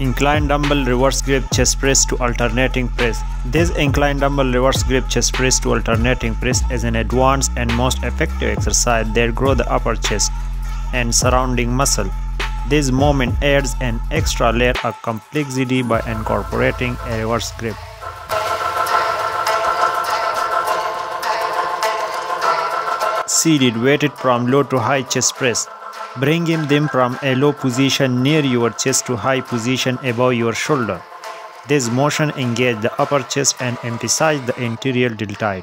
Incline dumbbell reverse grip chest press to alternating press. This incline dumbbell reverse grip chest press to alternating press is an advanced and most effective exercise that grow the upper chest and surrounding muscle. This movement adds an extra layer of complexity by incorporating a reverse grip. Seated weighted from low to high chest press. Bringing them from a low position near your chest to high position above your shoulder. This motion engages the upper chest and emphasizes the anterior deltoid.